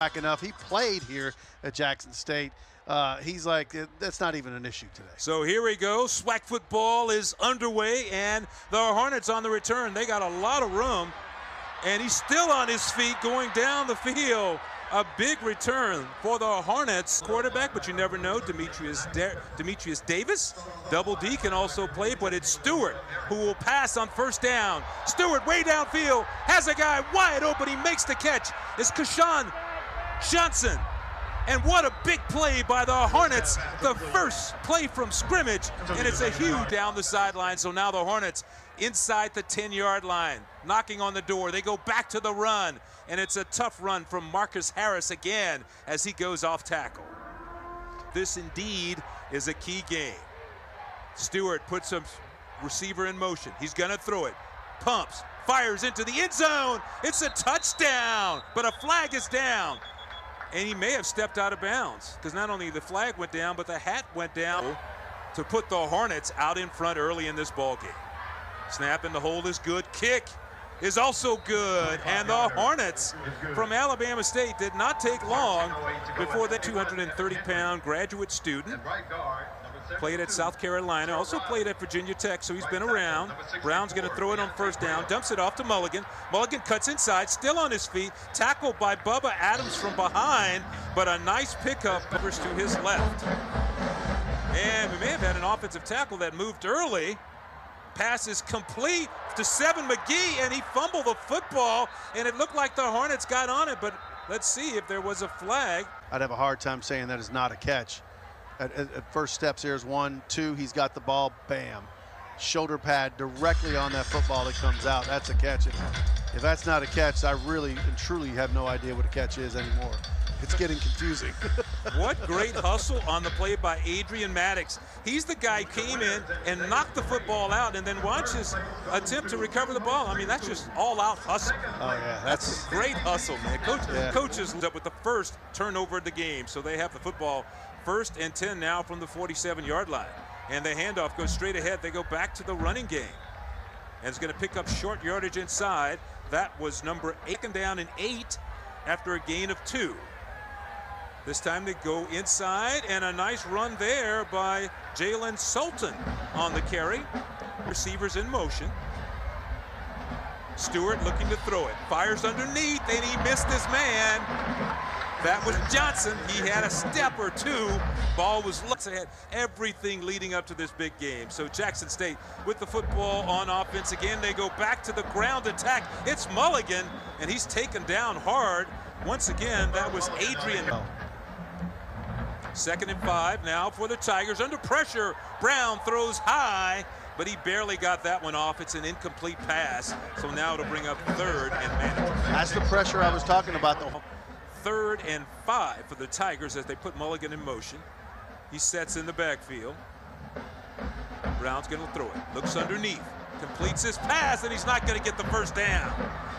back enough. He played here at Jackson State. Uh, he's like, that's not even an issue today. So here we go. SWAC football is underway, and the Hornets on the return. They got a lot of room, and he's still on his feet going down the field. A big return for the Hornets quarterback, but you never know. Demetrius De Demetrius Davis, double D can also play, but it's Stewart who will pass on first down. Stewart way downfield has a guy wide open. He makes the catch. It's Kashawn Johnson. And what a big play by the Hornets. The first play from scrimmage, and it's a huge down the sideline. So now the Hornets inside the 10-yard line, knocking on the door. They go back to the run, and it's a tough run from Marcus Harris again as he goes off tackle. This indeed is a key game. Stewart puts a receiver in motion. He's going to throw it. Pumps, fires into the end zone. It's a touchdown, but a flag is down and he may have stepped out of bounds because not only the flag went down, but the hat went down to put the Hornets out in front early in this ball game. Snap and the hold is good. Kick is also good. And the Hornets from Alabama State did not take long before the 230-pound graduate student played at South Carolina, also played at Virginia Tech, so he's been around. Brown's going to throw it on first down, dumps it off to Mulligan. Mulligan cuts inside, still on his feet, tackled by Bubba Adams from behind, but a nice pickup covers to his left. And we may have had an offensive tackle that moved early. Pass is complete to Seven McGee, and he fumbled the football, and it looked like the Hornets got on it, but let's see if there was a flag. I'd have a hard time saying that is not a catch at, at, at first steps here is one, two, he's got the ball, bam. Shoulder pad directly on that football that comes out. That's a catch. If that's not a catch, I really and truly have no idea what a catch is anymore. It's getting confusing. what great hustle on the play by Adrian Maddox. He's the guy came in and knocked the football out and then watch his attempt to recover the ball. I mean, that's just all-out hustle. Oh, yeah. That's, that's great hustle, man. Coach, yeah. Coaches up with the first turnover of the game, so they have the football first and 10 now from the 47-yard line. And the handoff goes straight ahead. They go back to the running game. And it's going to pick up short yardage inside. That was number eight and down and eight after a gain of two. This time they go inside, and a nice run there by Jalen Sultan on the carry. Receivers in motion. Stewart looking to throw it. Fires underneath, and he missed his man. That was Johnson. He had a step or two. Ball was looks ahead. Everything leading up to this big game. So Jackson State with the football on offense again. They go back to the ground attack. It's Mulligan, and he's taken down hard. Once again, that was Adrian. Second and five now for the Tigers. Under pressure, Brown throws high, but he barely got that one off. It's an incomplete pass. So now it'll bring up third and manager. That's the pressure I was talking about. The third and five for the Tigers as they put Mulligan in motion. He sets in the backfield. Brown's going to throw it. Looks underneath. Completes his pass, and he's not going to get the first down.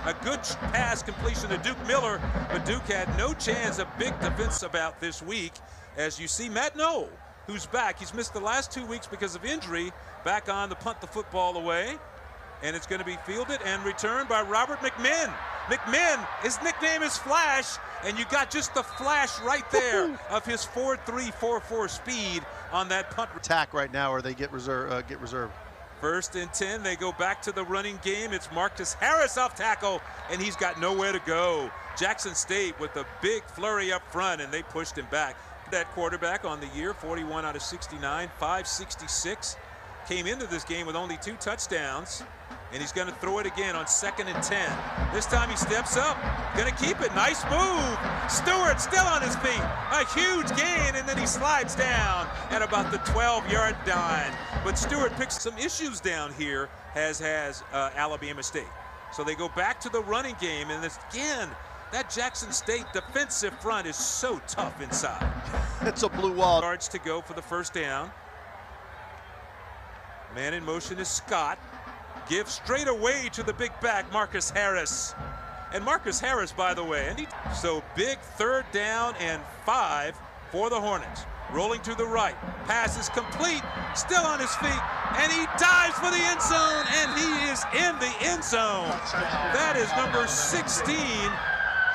A good pass completion to Duke Miller, but Duke had no chance. A big defense about this week. As you see, Matt Knoll, who's back. He's missed the last two weeks because of injury. Back on to punt the football away. And it's going to be fielded and returned by Robert McMinn. McMinn, his nickname is Flash, and you got just the flash right there of his 4-3-4-4 speed on that punt attack right now, or they get reserve uh, get reserved. First and 10, they go back to the running game. It's Marcus Harris off tackle, and he's got nowhere to go. Jackson State with a big flurry up front, and they pushed him back. That quarterback on the year, 41 out of 69, 566. Came into this game with only two touchdowns and he's going to throw it again on second and 10. This time he steps up, going to keep it. Nice move. Stewart still on his feet. A huge gain, and then he slides down at about the 12-yard line. But Stewart picks some issues down here, as has uh, Alabama State. So they go back to the running game, and this, again, that Jackson State defensive front is so tough inside. it's a blue wall. Yards to go for the first down. Man in motion is Scott. Give straight away to the big back, Marcus Harris. And Marcus Harris, by the way, and he, so big third down and five for the Hornets. Rolling to the right, pass is complete, still on his feet, and he dives for the end zone, and he is in the end zone. That is number 16,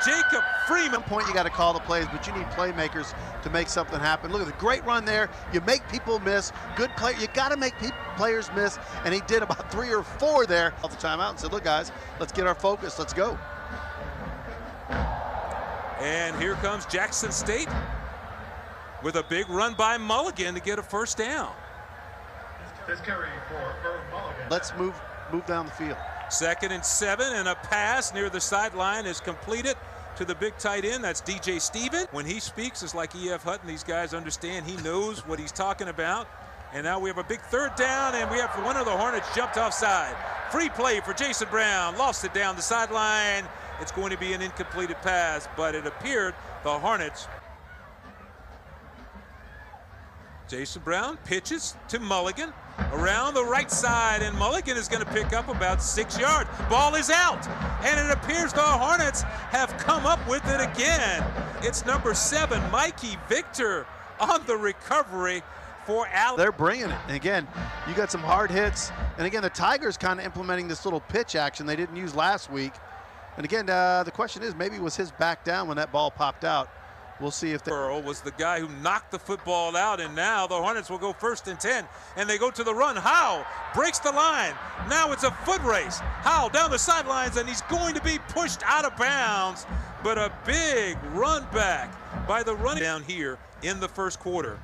Jacob Freeman. point you got to call the plays, but you need playmakers to make something happen. Look at the great run there. You make people miss. Good play. You got to make players miss, and he did about three or four there. Off the timeout and said, "Look, guys, let's get our focus. Let's go." And here comes Jackson State with a big run by Mulligan to get a first down. This carry for Mulligan. Let's move move down the field. Second and seven, and a pass near the sideline is completed to the big tight end. That's DJ Steven. When he speaks, it's like E.F. Hutton. These guys understand. He knows what he's talking about. And now we have a big third down, and we have one of the Hornets jumped offside. Free play for Jason Brown. Lost it down the sideline. It's going to be an incompleted pass, but it appeared the Hornets. Jason Brown pitches to Mulligan around the right side, and Mulligan is going to pick up about six yards. Ball is out, and it appears the Hornets have come up with it again. It's number seven, Mikey Victor, on the recovery for Al. They're bringing it. And again, you got some hard hits. And again, the Tigers kind of implementing this little pitch action they didn't use last week. And again, uh, the question is, maybe was his back down when that ball popped out? We'll see if Burrow was the guy who knocked the football out, and now the Hornets will go first and 10, and they go to the run. Howe breaks the line. Now it's a foot race. Howe down the sidelines, and he's going to be pushed out of bounds, but a big run back by the running down here in the first quarter.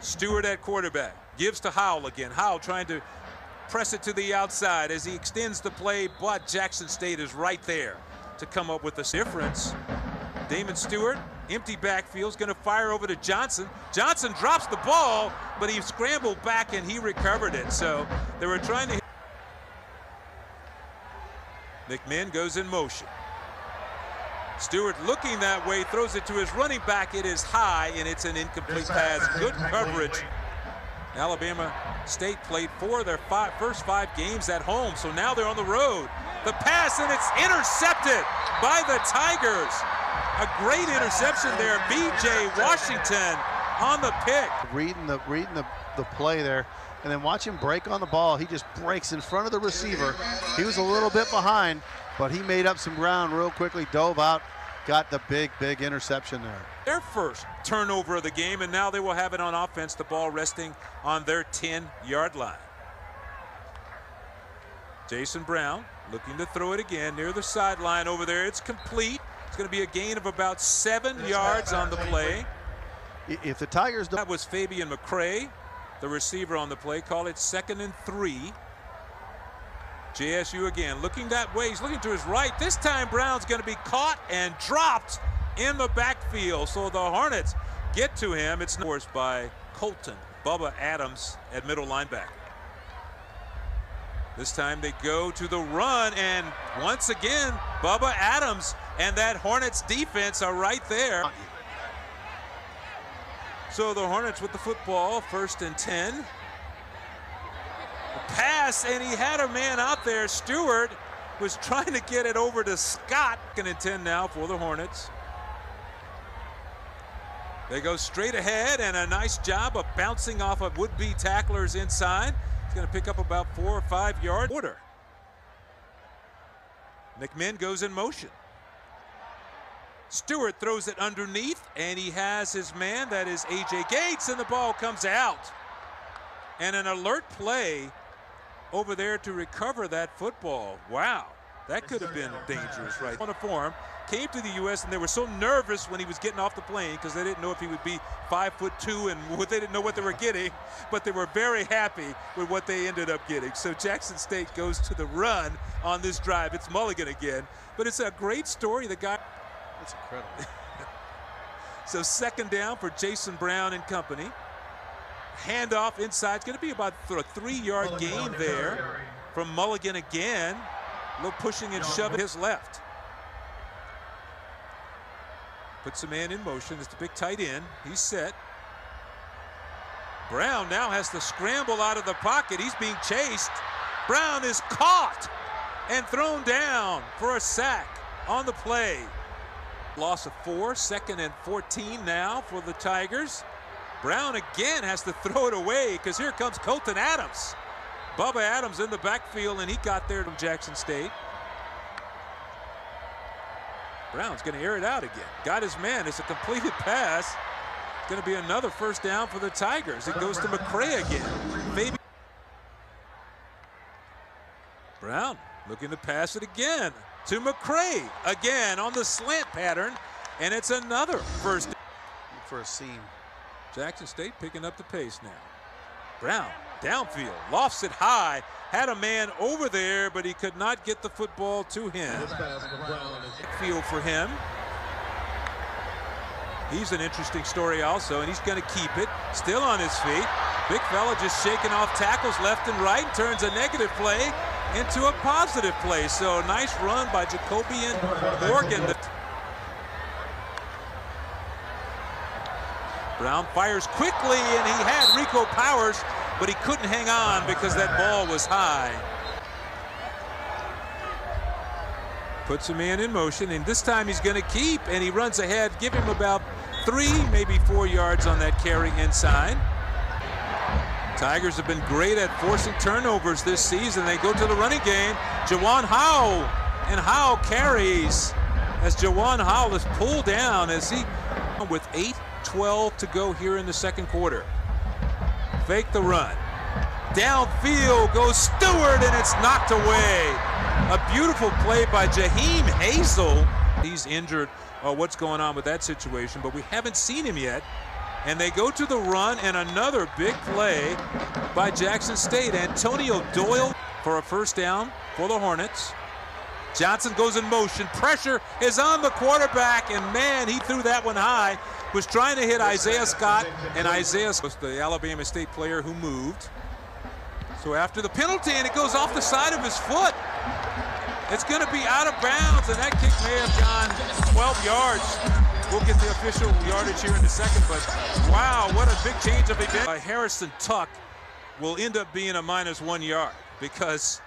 Stewart at quarterback. Gives to Howell again. Howell trying to press it to the outside as he extends the play, but Jackson State is right there to come up with the difference. Damon Stewart, empty backfield, is going to fire over to Johnson. Johnson drops the ball, but he scrambled back and he recovered it. So they were trying to. McMinn goes in motion. Stewart looking that way, throws it to his running back. It is high, and it's an incomplete pass. Good coverage. Alabama State played four of their five, first five games at home, so now they're on the road. The pass, and it's intercepted by the Tigers. A great interception there. B.J. Washington on the pick. Reading the reading the, the play there, and then watch him break on the ball. He just breaks in front of the receiver. He was a little bit behind, but he made up some ground real quickly, dove out, got the big, big interception there. Their first turnover of the game, and now they will have it on offense, the ball resting on their 10-yard line. Jason Brown looking to throw it again near the sideline over there. It's complete. It's going to be a gain of about seven yards on the play. If the Tigers don't... That was Fabian McCray, the receiver on the play. Call it second and three. JSU again looking that way. He's looking to his right. This time Brown's going to be caught and dropped in the backfield. So the Hornets get to him. It's forced by Colton, Bubba Adams at middle linebacker. This time they go to the run, and once again, Bubba Adams and that Hornets defense are right there. So the Hornets with the football, first and 10 pass, and he had a man out there. Stewart was trying to get it over to Scott. Second and 10 now for the Hornets. They go straight ahead, and a nice job of bouncing off of would-be tacklers inside. Going to pick up about four or five yards. Order. McMinn goes in motion. Stewart throws it underneath, and he has his man. That is A.J. Gates, and the ball comes out. And an alert play over there to recover that football. Wow, that could have been dangerous right on the form. Came to the U.S. and they were so nervous when he was getting off the plane because they didn't know if he would be five foot two and they didn't know what they were getting, but they were very happy with what they ended up getting. So Jackson State goes to the run on this drive. It's Mulligan again, but it's a great story. The guy. That's incredible. so second down for Jason Brown and company. Handoff inside. It's going to be about a three-yard gain there from Mulligan again. A little pushing and shoving his left. Puts a man in motion. It's the big tight end. He's set. Brown now has to scramble out of the pocket. He's being chased. Brown is caught and thrown down for a sack on the play. Loss of four, second and 14 now for the Tigers. Brown again has to throw it away because here comes Colton Adams. Bubba Adams in the backfield, and he got there from Jackson State. Brown's going to air it out again. Got his man. It's a completed pass. It's going to be another first down for the Tigers. It goes to McCray again. Maybe. Brown looking to pass it again to McCray again on the slant pattern, and it's another first. For a seam. Jackson State picking up the pace now. Brown downfield, lofts it high, had a man over there, but he could not get the football to him. Field for him. He's an interesting story also, and he's going to keep it. Still on his feet. Big fella just shaking off tackles left and right, and turns a negative play into a positive play. So nice run by Jacobian Morgan. Brown fires quickly, and he had Rico Powers, but he couldn't hang on because that ball was high. Puts a man in motion, and this time he's going to keep, and he runs ahead. Give him about three, maybe four yards on that carry inside. Tigers have been great at forcing turnovers this season. They go to the running game. Jawan Howe, and Howe carries as Jawan Howe is pulled down as he with eight 12 to go here in the second quarter. Fake the run. Downfield goes Stewart and it's knocked away. A beautiful play by Jaheim Hazel. He's injured. Uh, what's going on with that situation? But we haven't seen him yet. And they go to the run and another big play by Jackson State. Antonio Doyle for a first down for the Hornets. Johnson goes in motion. Pressure is on the quarterback, and man, he threw that one high. Was trying to hit Isaiah Scott, and Isaiah was the Alabama State player who moved. So after the penalty, and it goes off the side of his foot, it's going to be out of bounds, and that kick may have gone 12 yards. We'll get the official yardage here in a second, but wow, what a big change of event. Harrison Tuck will end up being a minus one yard because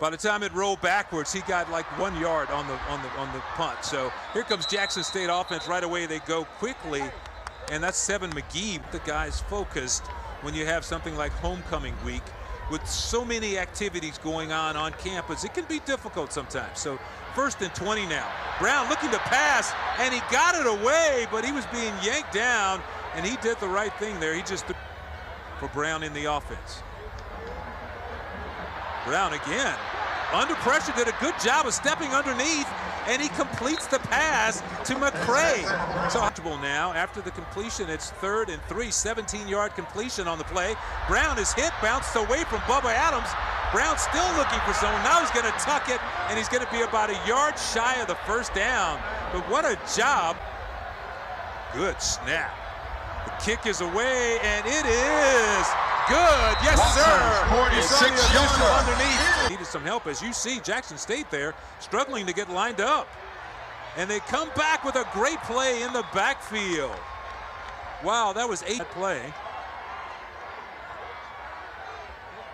by the time it rolled backwards, he got like one yard on the on the on the punt. So here comes Jackson State offense. Right away they go quickly, and that's Seven McGee. The guy's focused when you have something like homecoming week with so many activities going on on campus. It can be difficult sometimes. So first and 20 now. Brown looking to pass, and he got it away, but he was being yanked down, and he did the right thing there. He just for Brown in the offense. Brown again. Under pressure, did a good job of stepping underneath, and he completes the pass to McCray. So comfortable now, after the completion, it's third and three, 17-yard completion on the play. Brown is hit, bounced away from Bubba Adams. Brown still looking for someone. Now he's going to tuck it, and he's going to be about a yard shy of the first down. But what a job. Good snap. The kick is away, and it is good. Yes, sir. You saw the underneath. Needed some help. As you see, Jackson State there struggling to get lined up. And they come back with a great play in the backfield. Wow, that was eight play.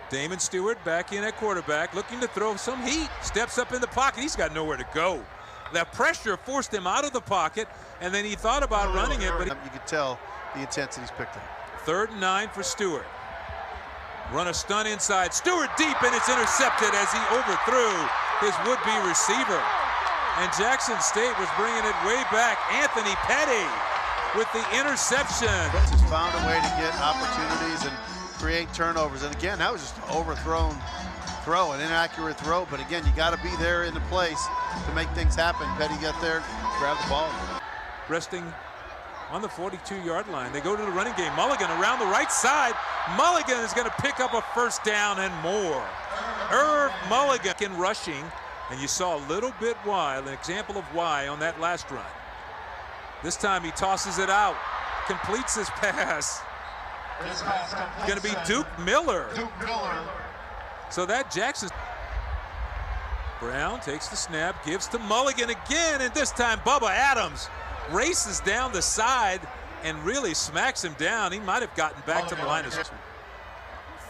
Damon Stewart back in at quarterback, looking to throw some heat. Steps up in the pocket. He's got nowhere to go. That pressure forced him out of the pocket, and then he thought about running it, but you could tell the intensity's picked up. Third and nine for Stewart. Run a stunt inside. Stewart deep, and it's intercepted as he overthrew his would-be receiver. And Jackson State was bringing it way back. Anthony Petty with the interception. Just found a way to get opportunities and create turnovers. And again, that was just an overthrown throw, an inaccurate throw. But again, you got to be there in the place to make things happen. Petty got there, grabbed the ball. Resting on the 42-yard line. They go to the running game. Mulligan around the right side. Mulligan is going to pick up a first down and more. Irv Mulligan in rushing, and you saw a little bit why, an example of why on that last run. This time he tosses it out, completes his pass. It's going to be Duke Miller. Duke Miller. So that Jackson. Brown takes the snap, gives to Mulligan again, and this time Bubba Adams races down the side and really smacks him down. He might have gotten back to the line of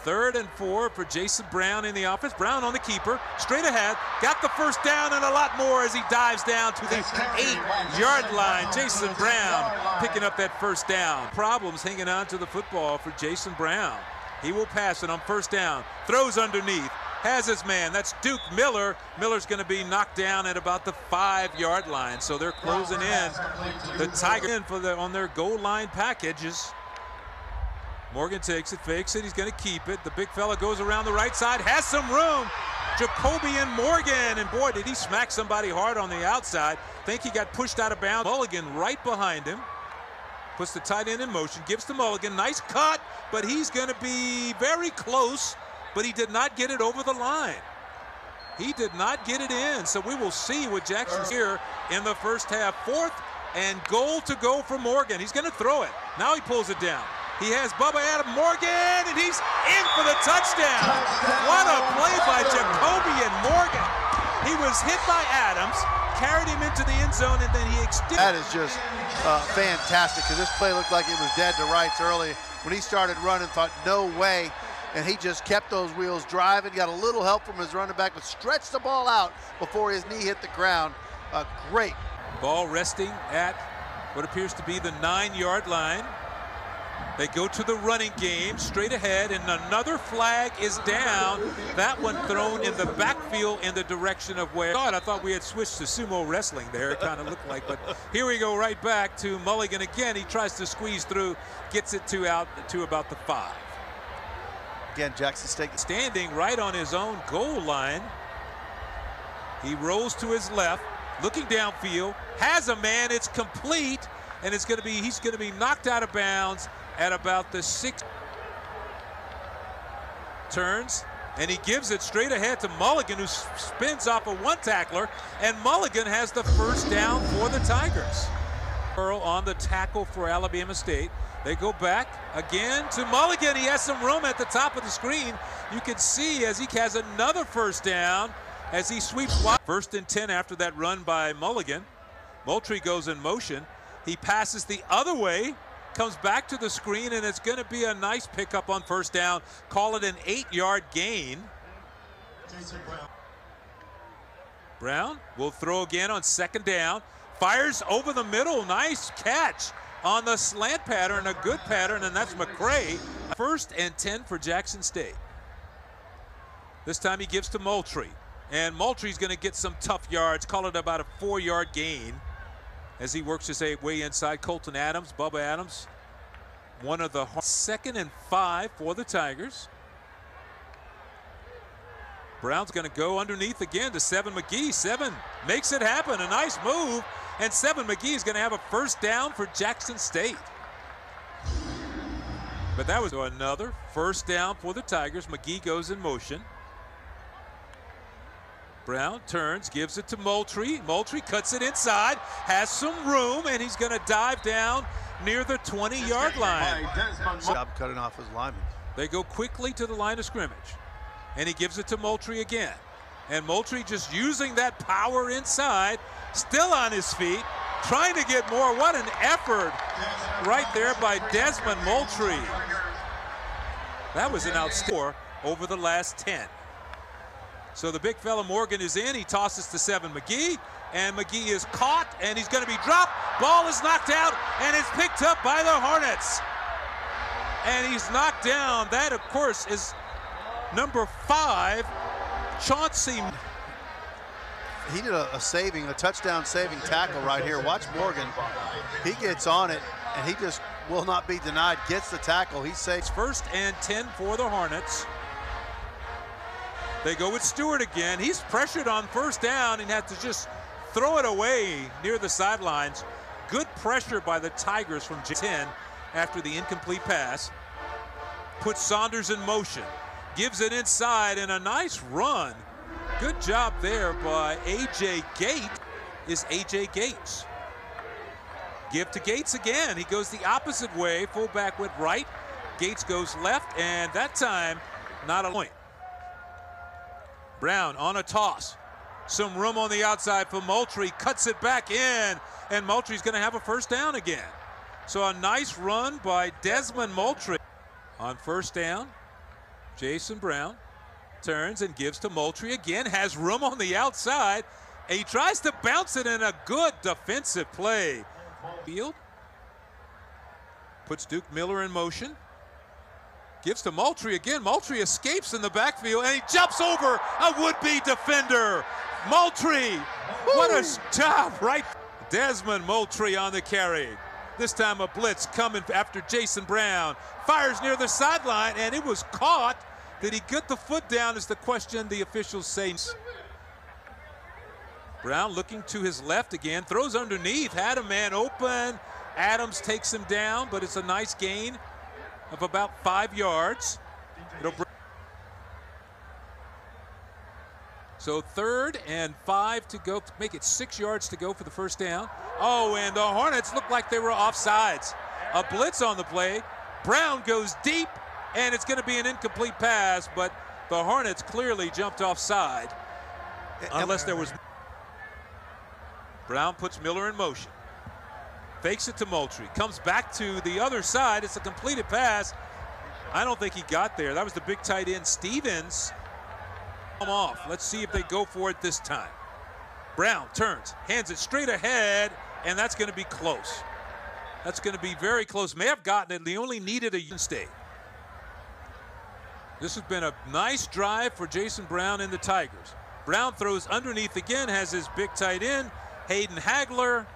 Third and four for Jason Brown in the office. Brown on the keeper, straight ahead, got the first down and a lot more as he dives down to the eight-yard line. Jason Brown picking up that first down. Problems hanging on to the football for Jason Brown. He will pass it on first down, throws underneath, has his man. That's Duke Miller. Miller's going to be knocked down at about the five-yard line. So they're closing in the Tiger in for the on their goal line packages. Morgan takes it, fakes it. He's going to keep it. The big fella goes around the right side, has some room. Jacobian Morgan, and boy, did he smack somebody hard on the outside. Think he got pushed out of bounds. Mulligan right behind him. Puts the tight end in motion, gives to Mulligan. Nice cut, but he's going to be very close, but he did not get it over the line. He did not get it in, so we will see what Jackson's here in the first half. Fourth and goal to go for Morgan. He's going to throw it. Now he pulls it down. He has Bubba Adam Morgan, and he's in for the touchdown. What a play by Jacobian Morgan. He was hit by Adams, carried him into the end zone, and then he extended. That is just uh, fantastic because this play looked like it was dead to rights early. When he started running, thought, no way. And he just kept those wheels driving, got a little help from his running back, but stretched the ball out before his knee hit the ground. Uh, great. Ball resting at what appears to be the nine-yard line. They go to the running game straight ahead, and another flag is down. That one thrown in the backfield in the direction of where God, I thought we had switched to sumo wrestling there. It kind of looked like, but here we go right back to Mulligan again. He tries to squeeze through, gets it to out to about the five. Again, Jackson State standing right on his own goal line. He rolls to his left, looking downfield, has a man. It's complete, and it's going to be he's going to be knocked out of bounds at about the six. Turns, and he gives it straight ahead to Mulligan, who spins off a one tackler, and Mulligan has the first down for the Tigers. Earl on the tackle for Alabama State. They go back again to Mulligan. He has some room at the top of the screen. You can see as he has another first down as he sweeps wide. First and 10 after that run by Mulligan. Moultrie goes in motion. He passes the other way comes back to the screen, and it's going to be a nice pickup on first down. Call it an eight-yard gain. Brown will throw again on second down. Fires over the middle. Nice catch on the slant pattern, a good pattern, and that's McCray. First and 10 for Jackson State. This time he gives to Moultrie. And Moultrie's going to get some tough yards, call it about a four-yard gain as he works his way inside. Colton Adams, Bubba Adams, one of the second and five for the Tigers. Brown's going to go underneath again to Seven McGee. Seven makes it happen. A nice move. And Seven McGee is going to have a first down for Jackson State. But that was another first down for the Tigers. McGee goes in motion. Brown turns, gives it to Moultrie. Moultrie cuts it inside, has some room, and he's going to dive down near the 20-yard line. Stop cutting off his linemen. They go quickly to the line of scrimmage, and he gives it to Moultrie again. And Moultrie just using that power inside, still on his feet, trying to get more. What an effort right there by Desmond Moultrie. That was an outstanding over the last 10. So the big fella Morgan is in. He tosses to seven McGee. And McGee is caught and he's going to be dropped. Ball is knocked out and it's picked up by the Hornets. And he's knocked down. That, of course, is number five, Chauncey. He did a, a saving, a touchdown saving tackle right here. Watch Morgan. He gets on it and he just will not be denied. Gets the tackle. He saves. First and 10 for the Hornets. They go with Stewart again. He's pressured on first down and had to just throw it away near the sidelines. Good pressure by the Tigers from 10 after the incomplete pass. Put Saunders in motion. Gives it inside and a nice run. Good job there by A.J. Gate is A.J. Gates. Give to Gates again. He goes the opposite way. Fullback went right. Gates goes left, and that time, not a point. Brown on a toss. Some room on the outside for Moultrie. Cuts it back in, and Moultrie's going to have a first down again. So a nice run by Desmond Moultrie. On first down, Jason Brown turns and gives to Moultrie again. Has room on the outside. And he tries to bounce it in a good defensive play. Field puts Duke Miller in motion. Gives to Moultrie again. Moultrie escapes in the backfield and he jumps over a would-be defender. Moultrie, what a job, right? Desmond Moultrie on the carry. This time a blitz coming after Jason Brown. Fires near the sideline and it was caught. Did he get the foot down is the question the officials say. Brown looking to his left again, throws underneath, had a man open. Adams takes him down, but it's a nice gain of about five yards. So third and five to go, make it six yards to go for the first down. Oh, and the Hornets look like they were offsides. A blitz on the play. Brown goes deep, and it's going to be an incomplete pass, but the Hornets clearly jumped offside, unless there was. Brown puts Miller in motion. Fakes it to Moultrie. Comes back to the other side. It's a completed pass. I don't think he got there. That was the big tight end, Stevens. Come off. Let's see if they go for it this time. Brown turns, hands it straight ahead, and that's going to be close. That's going to be very close. May have gotten it. They only needed a stay. This has been a nice drive for Jason Brown and the Tigers. Brown throws underneath again, has his big tight end, Hayden Hagler.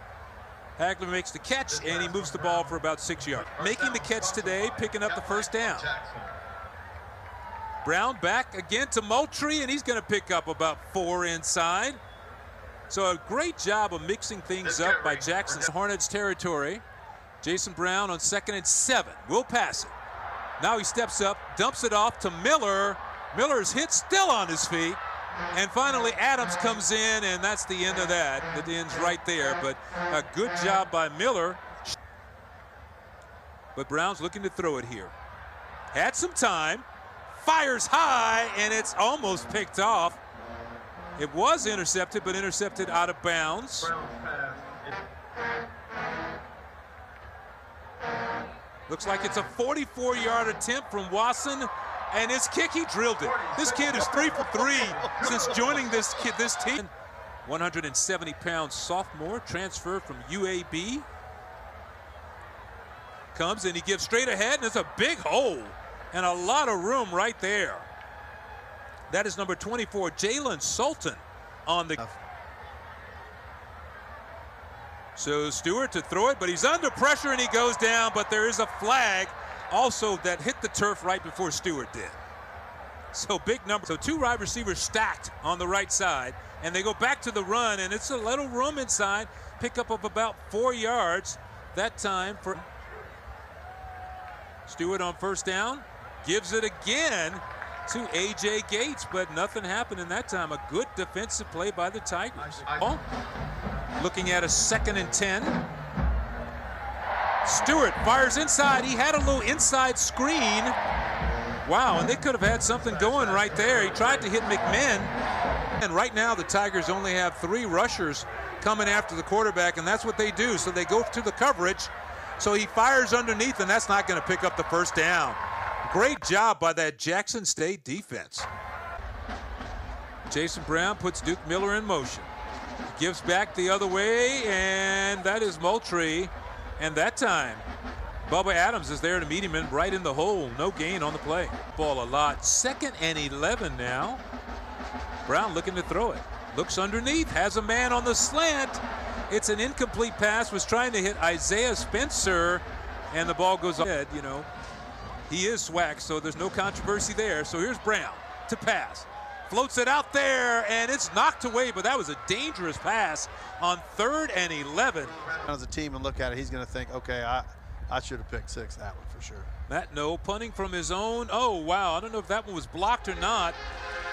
Hagler makes the catch, and he moves the ball for about six yards. Making the catch today, picking up the first down. Brown back again to Moultrie, and he's going to pick up about four inside. So a great job of mixing things up by Jackson's Hornets territory. Jason Brown on second and seven. Will pass it. Now he steps up, dumps it off to Miller. Miller's hit still on his feet. And finally, Adams comes in, and that's the end of that. It ends right there, but a good job by Miller. But Brown's looking to throw it here. Had some time, fires high, and it's almost picked off. It was intercepted, but intercepted out of bounds. Looks like it's a 44-yard attempt from Wasson. And his kick, he drilled it. This kid is three for three since joining this kid, this team. 170-pound sophomore, transfer from UAB. Comes and he gives straight ahead, and it's a big hole and a lot of room right there. That is number 24, Jalen Sultan on the. So Stewart to throw it, but he's under pressure and he goes down, but there is a flag also that hit the turf right before Stewart did. So big number. So two wide receivers stacked on the right side, and they go back to the run, and it's a little room inside. Pickup of about four yards that time for Stewart on first down. Gives it again to A.J. Gates, but nothing happened in that time. A good defensive play by the Tigers. Oh. Looking at a second and 10. Stewart fires inside. He had a little inside screen. Wow, and they could have had something going right there. He tried to hit McMinn. And right now the Tigers only have three rushers coming after the quarterback, and that's what they do. So they go to the coverage. So he fires underneath, and that's not going to pick up the first down. Great job by that Jackson State defense. Jason Brown puts Duke Miller in motion. Gives back the other way, and that is Moultrie. And that time, Bubba Adams is there to meet him in right in the hole. No gain on the play. Ball a lot. Second and 11 now. Brown looking to throw it. Looks underneath, has a man on the slant. It's an incomplete pass, was trying to hit Isaiah Spencer, and the ball goes ahead, you know. He is SWAC, so there's no controversy there. So here's Brown to pass. Floats it out there, and it's knocked away, but that was a dangerous pass on third and 11. As a team and look at it, he's going to think, okay, I, I should have picked six that one for sure. Matt No punting from his own. Oh, wow. I don't know if that one was blocked or not,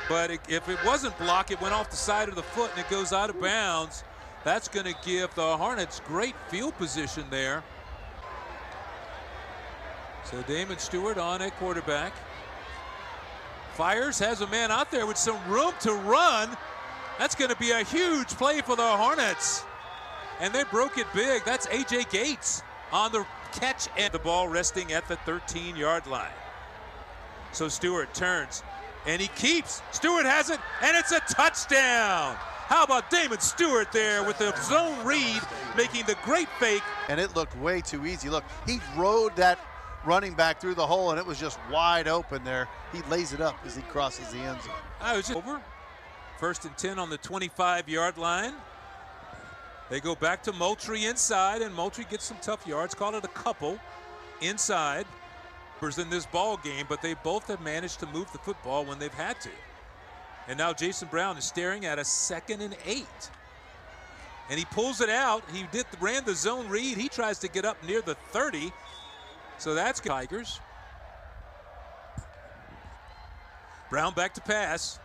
but it, if it wasn't blocked, it went off the side of the foot and it goes out of bounds. That's going to give the Hornets great field position there. So Damon Stewart on at quarterback. Fires, has a man out there with some room to run. That's going to be a huge play for the Hornets. And they broke it big. That's A.J. Gates on the catch and the ball resting at the 13-yard line. So Stewart turns and he keeps. Stewart has it and it's a touchdown. How about Damon Stewart there with the zone read, making the great fake. And it looked way too easy. Look, he rode that running back through the hole, and it was just wide open there. He lays it up as he crosses the end zone. I was over. First and 10 on the 25 yard line. They go back to Moultrie inside, and Moultrie gets some tough yards. Call it a couple inside. In this ball game, but they both have managed to move the football when they've had to. And now Jason Brown is staring at a second and eight. And he pulls it out. He did ran the zone read. He tries to get up near the 30. So that's Tigers. Brown back to pass.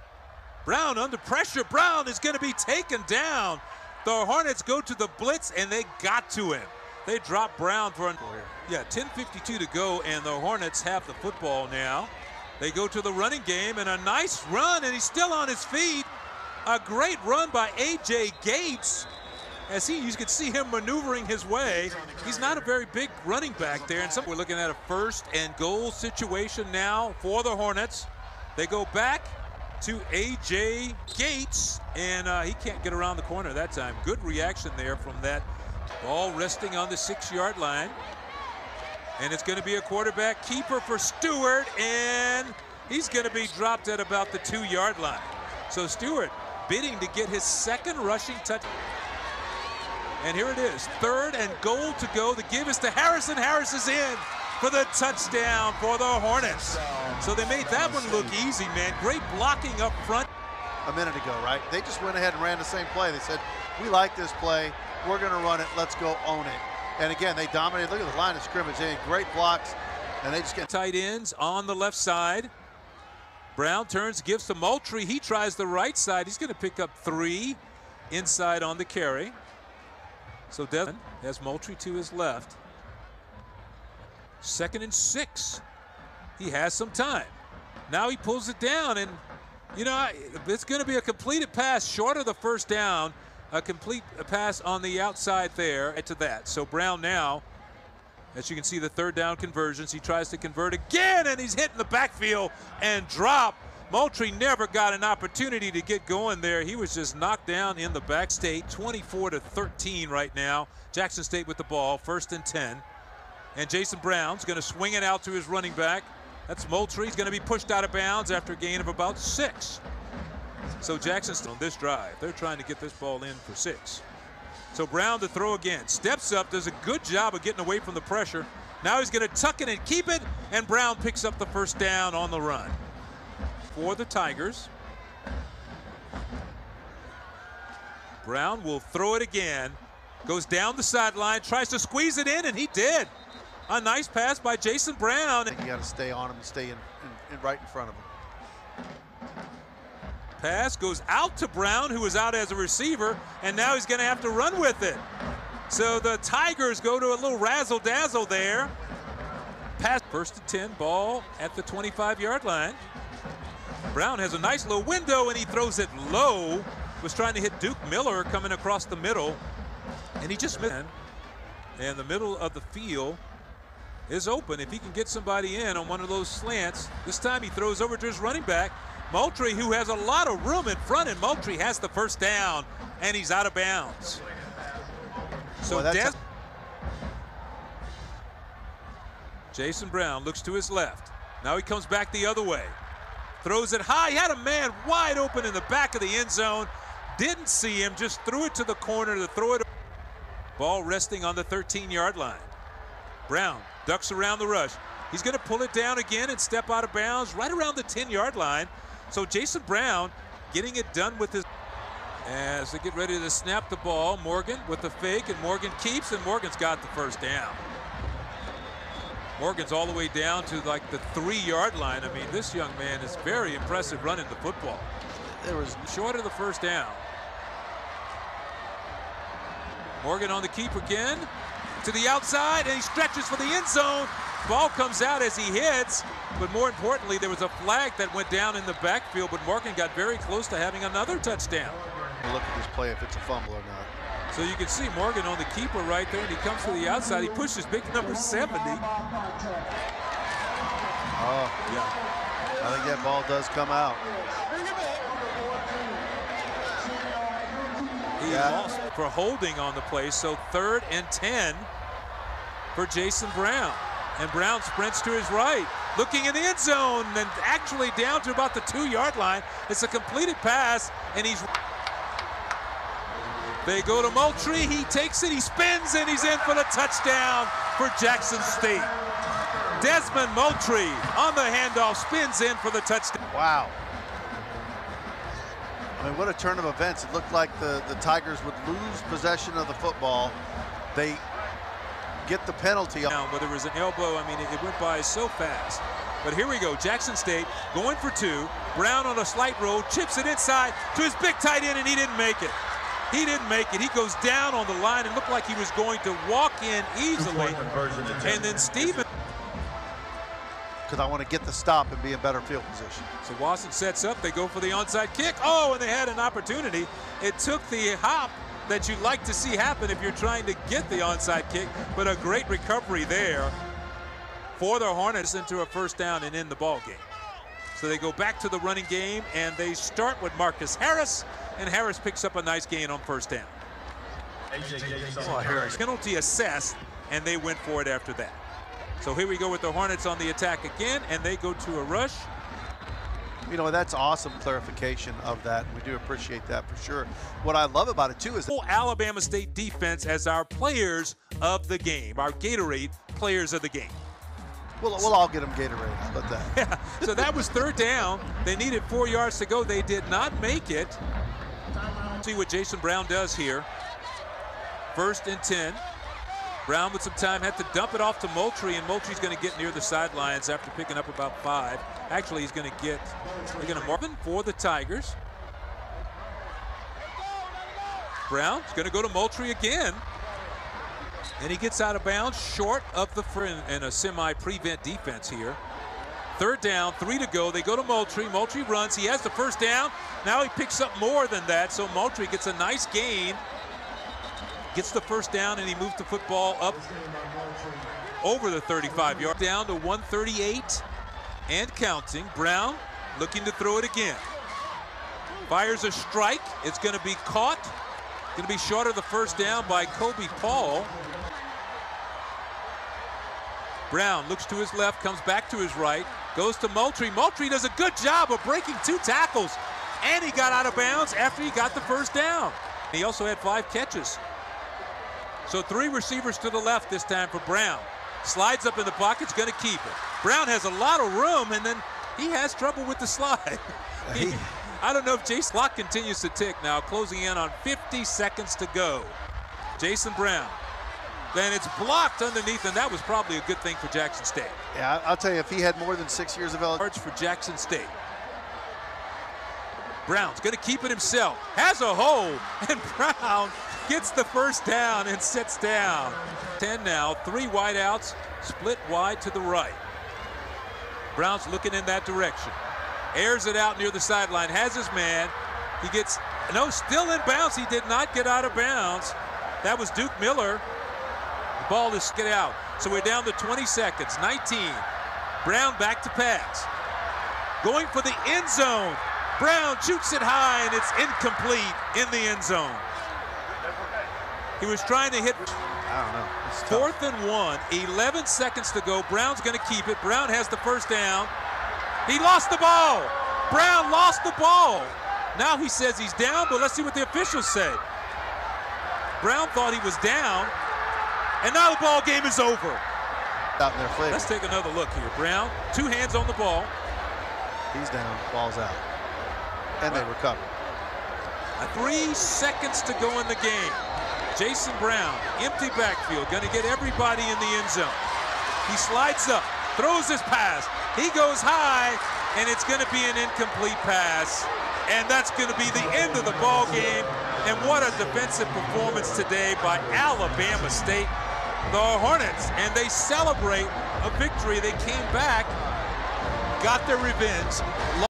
Brown under pressure. Brown is going to be taken down. The Hornets go to the blitz and they got to him. They drop Brown for an, yeah, 10:52 to go, and the Hornets have the football now. They go to the running game and a nice run, and he's still on his feet. A great run by A.J. Gates. As he, you can see him maneuvering his way. He's not a very big running back there, and some, we're looking at a first and goal situation now for the Hornets. They go back to A.J. Gates, and uh, he can't get around the corner that time. Good reaction there from that Ball resting on the six-yard line. And it's going to be a quarterback keeper for Stewart, and he's going to be dropped at about the two-yard line. So Stewart bidding to get his second rushing touch. And here it is, third and goal to go. The give is to Harrison. Harris is in for the touchdown for the Hornets. So they made that one look easy, man. Great blocking up front. A minute ago, right? They just went ahead and ran the same play. They said, we like this play. We're going to run it. Let's go own it. And again, they dominated. Look at the line of scrimmage. They had great blocks, and they just get tight ends on the left side. Brown turns, gives to Moultrie. He tries the right side. He's going to pick up three inside on the carry. So Devin has Moultrie to his left. Second and six. He has some time. Now he pulls it down, and you know it's going to be a completed pass short of the first down a complete pass on the outside there to that. So Brown now, as you can see, the third down conversions. He tries to convert again, and he's hitting the backfield and drop. Moultrie never got an opportunity to get going there. He was just knocked down in the back state, 24 to 13 right now. Jackson State with the ball, first and 10. And Jason Brown's going to swing it out to his running back. That's Moultrie. He's going to be pushed out of bounds after a gain of about six. So Jackson's on this drive. They're trying to get this ball in for six. So Brown to throw again. Steps up, does a good job of getting away from the pressure. Now he's going to tuck it and keep it, and Brown picks up the first down on the run. For the Tigers. Brown will throw it again. Goes down the sideline, tries to squeeze it in, and he did. A nice pass by Jason Brown. You got to stay on him and stay in, in, in right in front of him. Pass goes out to Brown, who was out as a receiver, and now he's going to have to run with it. So the Tigers go to a little razzle dazzle there. Pass first and 10, ball at the 25 yard line. Brown has a nice little window and he throws it low. Was trying to hit Duke Miller coming across the middle, and he just missed. And the middle of the field is open. If he can get somebody in on one of those slants, this time he throws over to his running back. Moultrie, who has a lot of room in front, and Moultrie has the first down, and he's out of bounds. So Des Jason Brown looks to his left. Now he comes back the other way. Throws it high. He had a man wide open in the back of the end zone. Didn't see him, just threw it to the corner to throw it. Ball resting on the 13-yard line. Brown ducks around the rush. He's going to pull it down again and step out of bounds right around the 10-yard line. So Jason Brown getting it done with his as they get ready to snap the ball. Morgan with the fake, and Morgan keeps, and Morgan's got the first down. Morgan's all the way down to like the three-yard line. I mean, this young man is very impressive running the football. There was short of the first down. Morgan on the keep again to the outside, and he stretches for the end zone. Ball comes out as he hits, but more importantly, there was a flag that went down in the backfield, but Morgan got very close to having another touchdown. Look at this play if it's a fumble or not. So you can see Morgan on the keeper right there, and he comes to the outside. He pushes big number 70. Oh, yeah. I think that ball does come out. He yeah. lost for holding on the play, so third and 10 for Jason Brown. And Brown sprints to his right, looking in the end zone, and actually down to about the two-yard line. It's a completed pass, and he's. They go to Moultrie. He takes it, he spins, and he's in for the touchdown for Jackson State. Desmond Moultrie on the handoff, spins in for the touchdown. Wow. I mean, what a turn of events. It looked like the, the Tigers would lose possession of the football. They get the penalty. Down, but there was an elbow. I mean, it, it went by so fast. But here we go. Jackson State going for two. Brown on a slight roll, chips it inside to his big tight end, and he didn't make it. He didn't make it. He goes down on the line and looked like he was going to walk in easily. And then Steven. Because I want to get the stop and be in better field position. So Wasson sets up. They go for the onside kick. Oh, and they had an opportunity. It took the hop that you'd like to see happen if you're trying to get the onside kick, but a great recovery there for the Hornets into a first down and in the ball game. So they go back to the running game and they start with Marcus Harris, and Harris picks up a nice gain on first down. Oh, Harris. Penalty assessed, and they went for it after that. So here we go with the Hornets on the attack again, and they go to a rush. You know, that's awesome clarification of that. We do appreciate that for sure. What I love about it, too, is Alabama State defense as our players of the game, our Gatorade players of the game. We'll, we'll all get them Gatorade. How about that? Yeah, so that was third down. They needed four yards to go. They did not make it. See what Jason Brown does here. First and 10. Brown with some time had to dump it off to Moultrie, and Moultrie's going to get near the sidelines after picking up about five. Actually, he's going to get, they're going to Marvin for the Tigers. Brown's going to go to Moultrie again. And he gets out of bounds short of the friend and a semi-prevent defense here. Third down, three to go. They go to Moultrie. Moultrie runs. He has the first down. Now he picks up more than that. So Moultrie gets a nice gain. Gets the first down and he moves the football up over the 35 yard. Down to 138 and counting. Brown looking to throw it again. Fires a strike. It's going to be caught. Going to be short of the first down by Kobe Paul. Brown looks to his left, comes back to his right, goes to Moultrie. Moultrie does a good job of breaking two tackles, and he got out of bounds after he got the first down. He also had five catches. So three receivers to the left this time for Brown. Slides up in the pocket's going to keep it. Brown has a lot of room, and then he has trouble with the slide. He, I don't know if Jason clock continues to tick now, closing in on 50 seconds to go. Jason Brown. Then it's blocked underneath, and that was probably a good thing for Jackson State. Yeah, I'll tell you, if he had more than six years of eligibility. For Jackson State. Brown's going to keep it himself. Has a hole, and Brown gets the first down and sits down. 10 now, three wideouts, split wide to the right. Brown's looking in that direction. Airs it out near the sideline, has his man. He gets, no, still in bounds. He did not get out of bounds. That was Duke Miller. The ball is get out. So we're down to 20 seconds, 19. Brown back to pass. Going for the end zone. Brown shoots it high and it's incomplete in the end zone. He was trying to hit I don't know. It's tough. fourth and one, 11 seconds to go. Brown's going to keep it. Brown has the first down. He lost the ball. Brown lost the ball. Now he says he's down, but let's see what the officials say. Brown thought he was down, and now the ball game is over. Out in their flavor. Let's take another look here. Brown, two hands on the ball. He's down. Ball's out. And they recover. Three seconds to go in the game. Jason Brown, empty backfield, going to get everybody in the end zone. He slides up, throws his pass. He goes high, and it's going to be an incomplete pass. And that's going to be the end of the ball game. And what a defensive performance today by Alabama State. The Hornets, and they celebrate a victory. They came back, got their revenge.